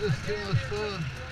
This is too much fun.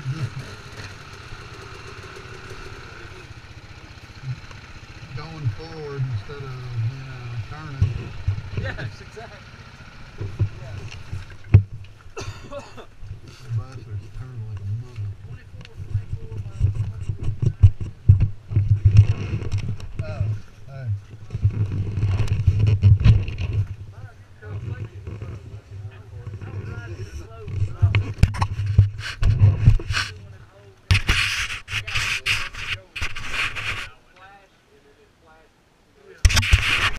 going forward instead of, you know, turning. Yes, exactly. Yes. the bus is turning like